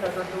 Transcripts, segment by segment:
Gracias.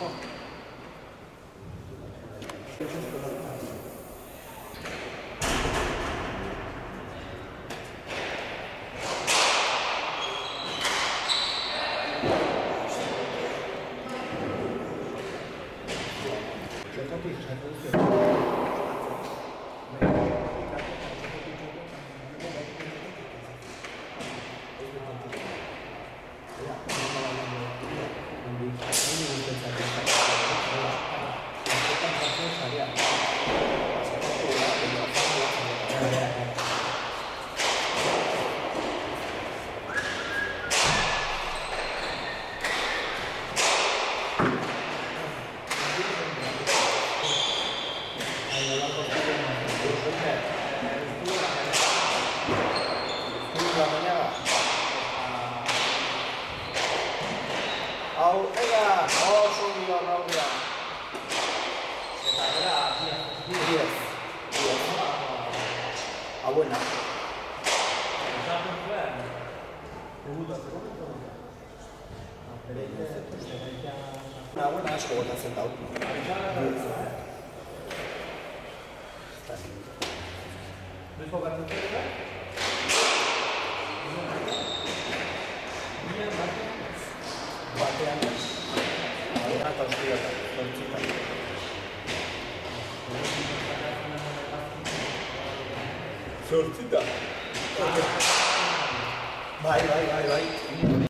这都对山东队。hau, ega, oso gila, hau gila. Eta gara, diaz, diaz, diaz, hau buena. Eta buena, asko gota zen da, hau. Eta buena, asko gota zen da, hau. Asko gota zen da, hau. Sortida. Vai, vai, vai, vai.